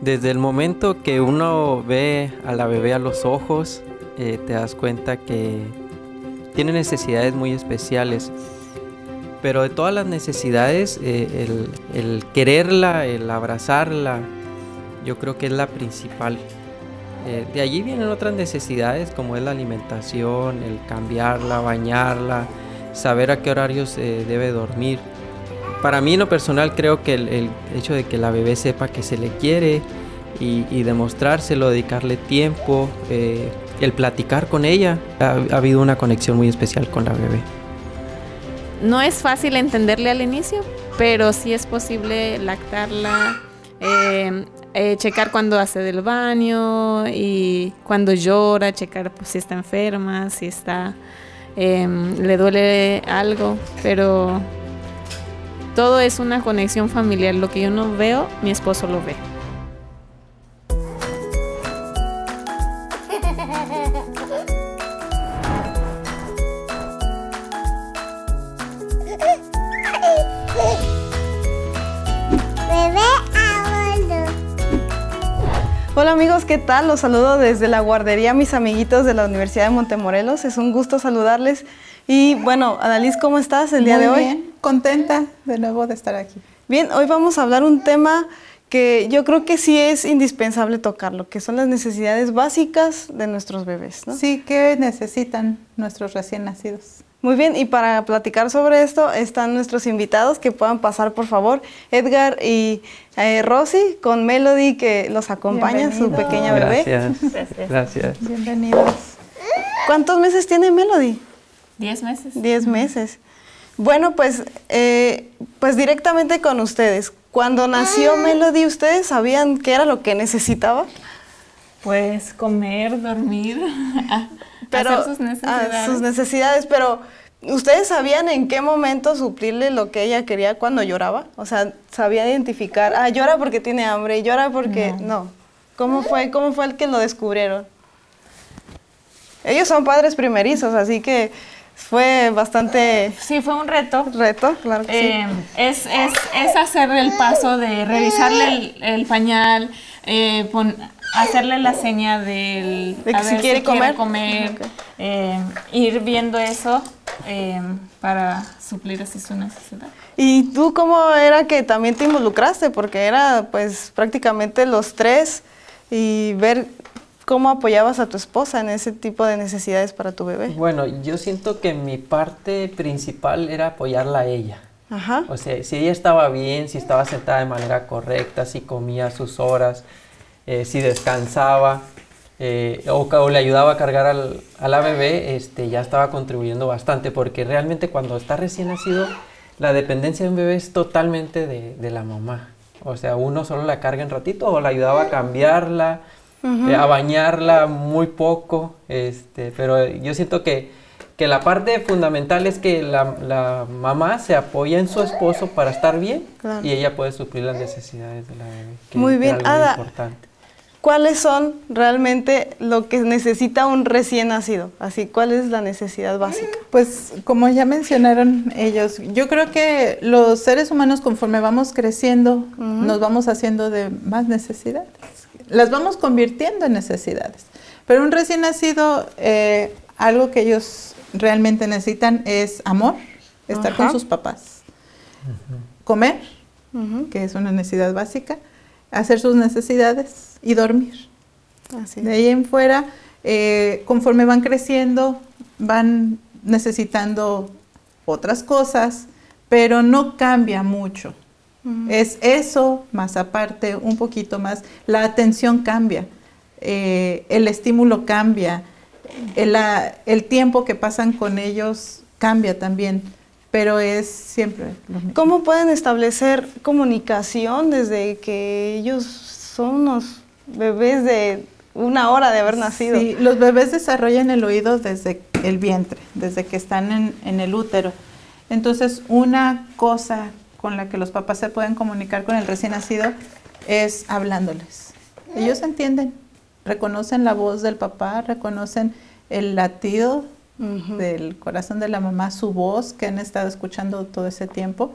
Desde el momento que uno ve a la bebé a los ojos, eh, te das cuenta que tiene necesidades muy especiales. Pero de todas las necesidades, eh, el, quererla, el abrazarla, yo creo que es la principal. Eh, de allí vienen otras necesidades como es la alimentación, el cambiarla, bañarla, saber a qué horarios debe dormir. Para mí en lo personal creo que el, hecho de que la bebé sepa que se le quiere y, demostrárselo, dedicarle tiempo, eh, el platicar con ella, ha, habido una conexión muy especial con la bebé. No es fácil entenderle al inicio, pero sí es posible lactarla, eh, checar cuando hace del baño y cuando llora, checar pues, si está enferma, si está le duele algo, pero todo es una conexión familiar. Lo que yo no veo, mi esposo lo ve. Hola amigos, ¿qué tal? Los saludo desde la guardería, mis amiguitos de la Universidad de Montemorelos. Es un gusto saludarles. Y bueno, Annalise, ¿cómo estás el día de hoy? Bien, contenta de nuevo de estar aquí. Bien, hoy vamos a hablar un tema que yo creo que sí es indispensable tocarlo, que son las necesidades básicas de nuestros bebés. ¿no? Sí, ¿qué necesitan nuestros recién nacidos? Muy bien, y para platicar sobre esto están nuestros invitados que puedan pasar, por favor, Edgar y eh, Rosy con Melody que los acompaña, su pequeña bebé. Gracias. Gracias. Bienvenidos. ¿Cuántos meses tiene Melody? Diez meses. Diez meses. Bueno, pues, eh, pues directamente con ustedes. Cuando nació Melody, ¿ustedes sabían qué era lo que necesitaba? Pues comer, dormir. pero, sus necesidades. sus necesidades, pero ¿ustedes sabían en qué momento suplirle lo que ella quería cuando lloraba? O sea, sabía identificar, ah, llora porque tiene hambre, llora porque no. ¿Cómo fue, cómo fue el que lo descubrieron? Ellos son padres primerizos, así que fue bastante... Sí, fue un reto. Reto, claro que sí. Eh, es, es, es, hacer el paso de revisarle el, pañal, eh, hacerle la seña del de que si, quiere, comer, comer eh, ir viendo eso eh, para suplir así su necesidad. ¿Y tú cómo era que también te involucraste? Porque era pues prácticamente los tres y ver cómo apoyabas a tu esposa en ese tipo de necesidades para tu bebé. Bueno, yo siento que mi parte principal era apoyarla a ella. Ajá. O sea, si ella estaba bien, si estaba sentada de manera correcta, si comía sus horas, eh, si descansaba eh, o, le ayudaba a cargar al, a la bebé, este, ya estaba contribuyendo bastante, porque realmente cuando está recién nacido, la dependencia de un bebé es totalmente de, la mamá. O sea, uno solo la carga un ratito o la ayudaba a cambiarla, eh, a bañarla muy poco, este, pero yo siento que, que la parte fundamental es que la, mamá se apoya en su esposo para estar bien y ella puede suplir las necesidades de la bebé. muy bien, Ada. Importante cuáles son realmente lo que necesita un recién nacido. Así, ¿cuál es la necesidad básica? Pues como ya mencionaron ellos, yo creo que los seres humanos conforme vamos creciendo, nos vamos haciendo de más necesidades. Las vamos convirtiendo en necesidades. Pero un recién nacido, eh, algo que ellos realmente necesitan es amor, estar con sus papás, comer, que es una necesidad básica, hacer sus necesidades y dormir. De ahí en fuera, eh, conforme van creciendo, van necesitando otras cosas, pero no cambia mucho. Es eso, más aparte, un poquito más, la atención cambia, eh, el estímulo cambia, el, el tiempo que pasan con ellos cambia también pero es siempre lo mismo. ¿Cómo pueden establecer comunicación desde que ellos son unos bebés de una hora de haber nacido? Sí, los bebés desarrollan el oído desde el vientre, desde que están en, el útero. Entonces, una cosa con la que los papás se pueden comunicar con el recién nacido es hablándoles. Ellos entienden, reconocen la voz del papá, reconocen el latido del corazón de la mamá, su voz que han estado escuchando todo ese tiempo.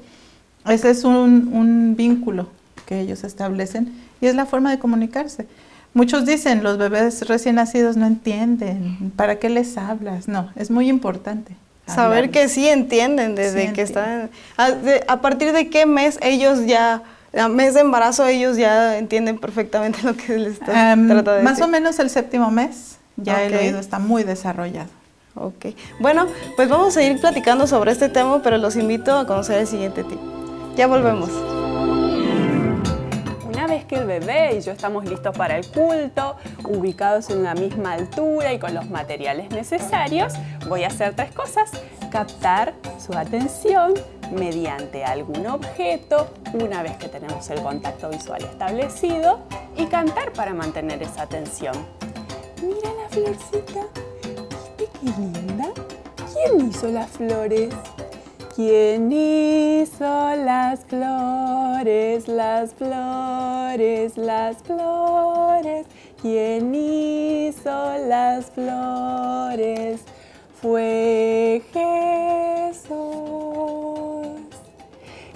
Ese es un, vínculo que ellos establecen y es la forma de comunicarse. Muchos dicen, los bebés recién nacidos no entienden, ¿para qué les hablas? No, es muy importante. Saber que sí entienden desde que están... A, partir de qué mes ellos ya... A mes de embarazo ellos ya entienden perfectamente lo que les está um, trata de Más o menos el séptimo mes ya el oído está muy desarrollado. Ok. Bueno, pues vamos a seguir platicando sobre este tema, pero los invito a conocer el siguiente tip. Ya volvemos vez que el bebé y yo estamos listos para el culto, ubicados en la misma altura y con los materiales necesarios, voy a hacer tres cosas. Captar su atención mediante algún objeto una vez que tenemos el contacto visual establecido y cantar para mantener esa atención. Mira la florcita, qué linda? ¿Quién hizo las flores? ¿Quién hizo las flores, las flores, las flores? ¿Quién hizo las flores? Fue Jesús.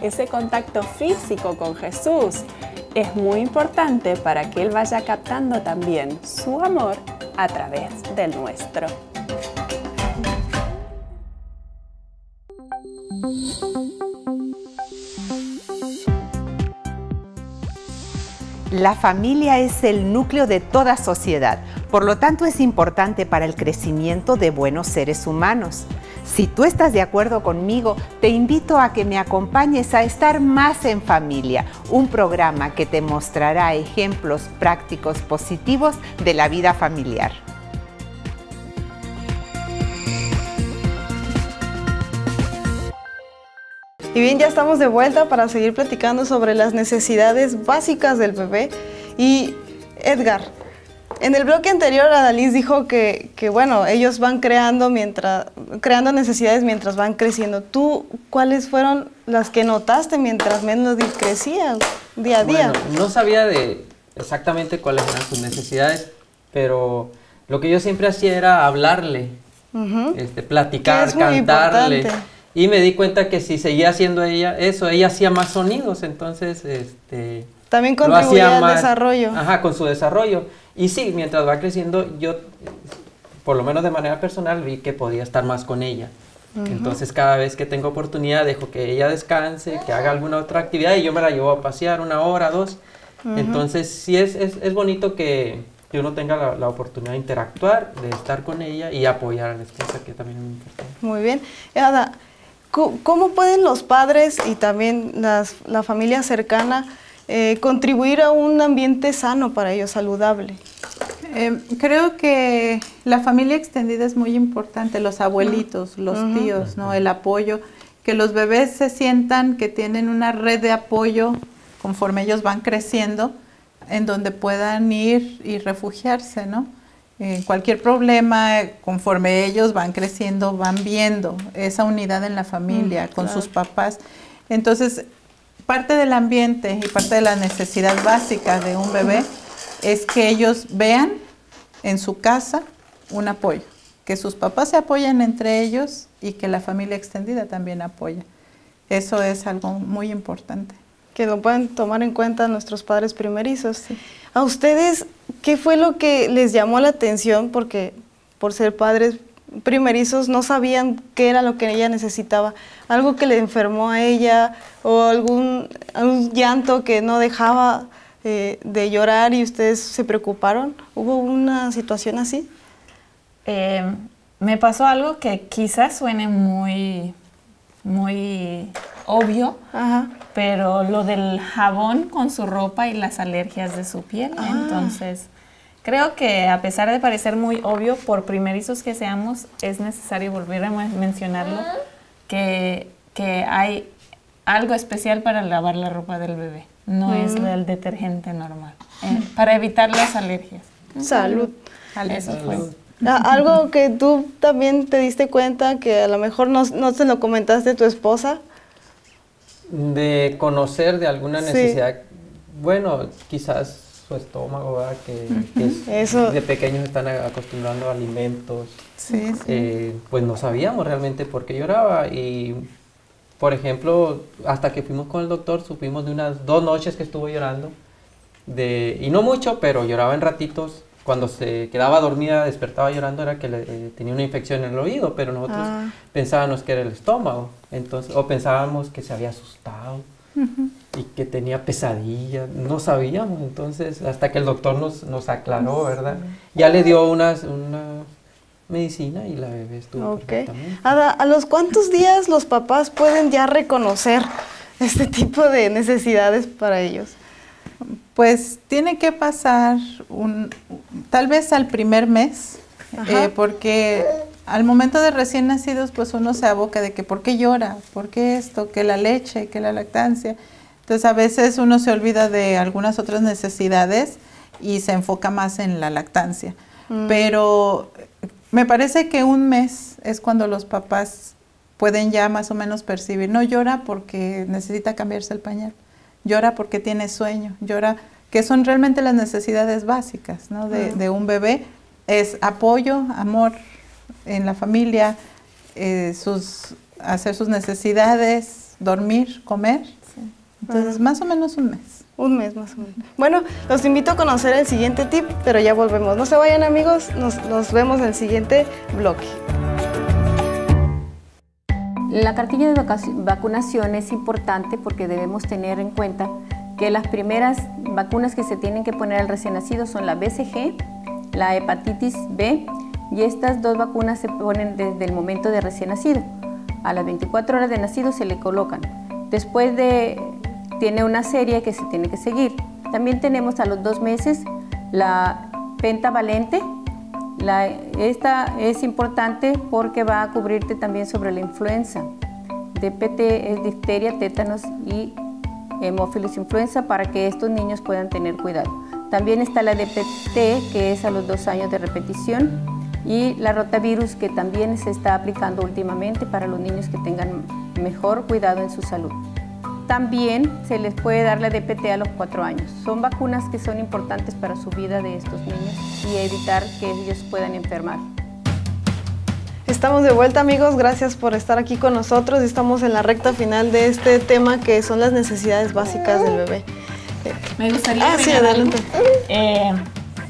Ese contacto físico con Jesús es muy importante para que Él vaya captando también su amor a través del nuestro. La familia es el núcleo de toda sociedad, por lo tanto es importante para el crecimiento de buenos seres humanos. Si tú estás de acuerdo conmigo, te invito a que me acompañes a estar más en familia, un programa que te mostrará ejemplos prácticos positivos de la vida familiar. Y bien, ya estamos de vuelta para seguir platicando sobre las necesidades básicas del bebé. Y Edgar, en el bloque anterior Adalys dijo que, bueno, ellos van creando, mientras, creando necesidades mientras van creciendo. ¿Tú cuáles fueron las que notaste mientras menos crecían día a día? Bueno, no sabía de exactamente cuáles eran sus necesidades, pero lo que yo siempre hacía era hablarle, este, platicar, cantarle. Y me di cuenta que si seguía haciendo ella eso, ella hacía más sonidos, entonces este también contribuía al desarrollo. Ajá, con su desarrollo. Y sí, mientras va creciendo, yo por lo menos de manera personal vi que podía estar más con ella. Entonces cada vez que tengo oportunidad dejo que ella descanse, que haga alguna otra actividad y yo me la llevo a pasear una hora, dos. Entonces sí es, es, es bonito que, que, uno tenga la, la, oportunidad de interactuar, de estar con ella y apoyar a la esposa, que también es muy importante. Muy bien. Ada, ¿Cómo pueden los padres y también la familia cercana eh, contribuir a un ambiente sano para ellos, saludable? Em, creo que la familia extendida es muy importante, los abuelitos, los tíos, ¿no? el apoyo, que los bebés se sientan que tienen una red de apoyo conforme ellos van creciendo, en donde puedan ir y refugiarse, ¿no? Eh, cualquier problema, conforme ellos van creciendo, van viendo esa unidad en la familia, mm, con sus papás. Entonces, parte del ambiente y parte de la necesidad básica de un bebé es que ellos vean en su casa un apoyo, que sus papás se apoyen entre ellos y que la familia extendida también apoya. Eso es algo muy importante. Que lo pueden tomar en cuenta nuestros padres primerizos. ¿A ustedes qué fue lo que les llamó la atención? Porque por ser padres primerizos no sabían qué era lo que ella necesitaba. Algo que le enfermó a ella o algún, llanto que no dejaba eh, de llorar y ustedes se preocuparon. ¿Hubo una situación así? Eh, me pasó algo que quizás suene muy, muy obvio, pero lo del jabón con su ropa y las alergias de su piel. Ah. Entonces, creo que a pesar de parecer muy obvio, por primerizos que seamos, es necesario volver a mencionarlo, que, que hay algo especial para lavar la ropa del bebé. No es el detergente normal, eh, para evitar las alergias. Salud. Ah, algo que tú también te diste cuenta que a lo mejor no, no se lo comentaste a tu esposa, de conocer de alguna necesidad, bueno, quizás su estómago, que, de pequeños están acostumbrando a alimentos, eh, pues no sabíamos realmente por qué lloraba y por ejemplo, hasta que fuimos con el doctor, supimos de unas dos noches que estuvo llorando, de, y no mucho, pero lloraba en ratitos. Cuando se quedaba dormida, despertaba llorando, era que le, eh, tenía una infección en el oído, pero nosotros ah. pensábamos que era el estómago, entonces, o pensábamos que se había asustado y que tenía pesadillas, no sabíamos, entonces, hasta que el doctor nos, nos aclaró, ¿verdad? Ya le dio unas, una medicina y la bebé estuvo okay. ¿a los cuántos días los papás pueden ya reconocer este tipo de necesidades para ellos? Pues tiene que pasar un, tal vez al primer mes, eh, porque al momento de recién nacidos, pues uno se aboca de que por qué llora, por qué esto, que la leche, que la lactancia. Entonces a veces uno se olvida de algunas otras necesidades y se enfoca más en la lactancia. Mm. Pero me parece que un mes es cuando los papás pueden ya más o menos percibir, no llora porque necesita cambiarse el pañal, llora porque tiene sueño, llora, que son realmente las necesidades básicas ¿no? de, de un bebé, es apoyo, amor en la familia, eh, sus, hacer sus necesidades, dormir, comer. Entonces, más o menos un mes. Un mes más o menos. Bueno, los invito a conocer el siguiente tip, pero ya volvemos. No se vayan amigos, nos, vemos en el siguiente bloque. La cartilla de vacunación es importante porque debemos tener en cuenta que las primeras vacunas que se tienen que poner al recién nacido son la BCG, la hepatitis B y estas dos vacunas se ponen desde el momento de recién nacido. A las 24 horas de nacido se le colocan. Después de tiene una serie que se tiene que seguir. También tenemos a los dos meses la pentavalente. Esta es importante porque va a cubrirte también sobre la influenza. DPT es difteria, tétanos y hemófilos influenza para que estos niños puedan tener cuidado. También está la DPT que es a los dos años de repetición y la rotavirus que también se está aplicando últimamente para los niños que tengan mejor cuidado en su salud. También se les puede dar la DPT a los cuatro años. Son vacunas que son importantes para su vida de estos niños y evitar que ellos puedan enfermar. Estamos de vuelta amigos, gracias por estar aquí con nosotros. Estamos en la recta final de este tema que son las necesidades básicas del bebé. Me gustaría ah, sí, adelante. Eh,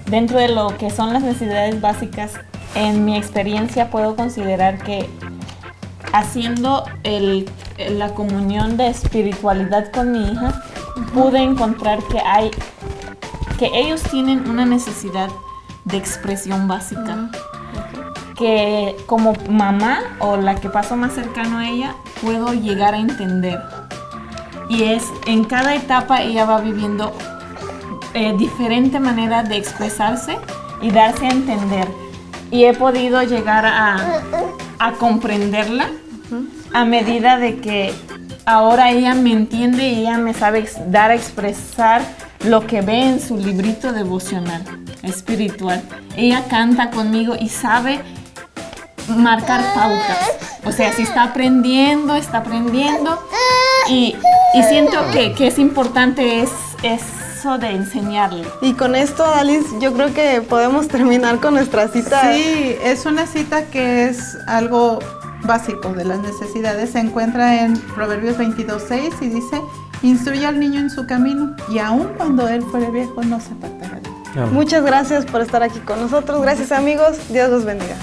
dentro de lo que son las necesidades básicas, en mi experiencia puedo considerar que haciendo la comunión de espiritualidad con mi hija, pude encontrar que hay, que ellos tienen una necesidad de expresión básica. Que como mamá o la que paso más cercano a ella, puedo llegar a entender. Y es, en cada etapa ella va viviendo eh, diferente manera de expresarse y darse a entender. Y he podido llegar a, a comprenderla a medida de que ahora ella me entiende y ella me sabe dar a expresar lo que ve en su librito devocional espiritual. Ella canta conmigo y sabe marcar pautas. O sea, si está aprendiendo, está aprendiendo. Y, siento que, que, es importante es, eso de enseñarle. Y con esto, Alice, yo creo que podemos terminar con nuestra cita. Sí, es una cita que es algo básico de las necesidades se encuentra en Proverbios 22.6 y dice, instruye al niño en su camino y aun cuando él fuere viejo no se apartará Muchas gracias por estar aquí con nosotros. Gracias amigos. Dios los bendiga.